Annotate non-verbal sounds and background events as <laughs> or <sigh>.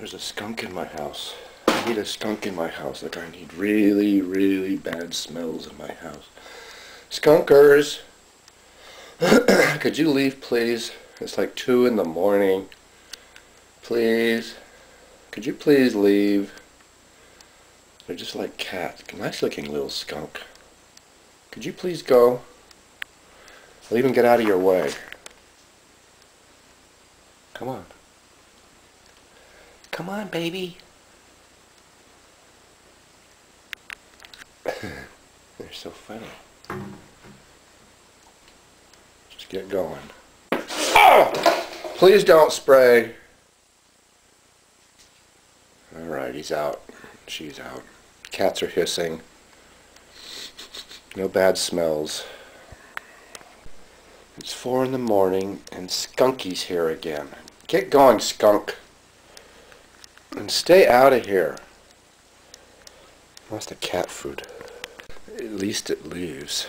There's a skunk in my house. I need a skunk in my house. Like I need really, really bad smells in my house. Skunkers! <clears throat> Could you leave, please? It's like 2 in the morning. Please? Could you please leave? They're just like cats. Nice looking little skunk. Could you please go? I'll even get out of your way. Come on. Come on, baby. <laughs> They're so funny. Just get going. Oh! Please don't spray. Alright, he's out. She's out. Cats are hissing. No bad smells. It's four in the morning and Skunky's here again. Get going, skunk. And stay out of here. Wants the cat food. At least it leaves.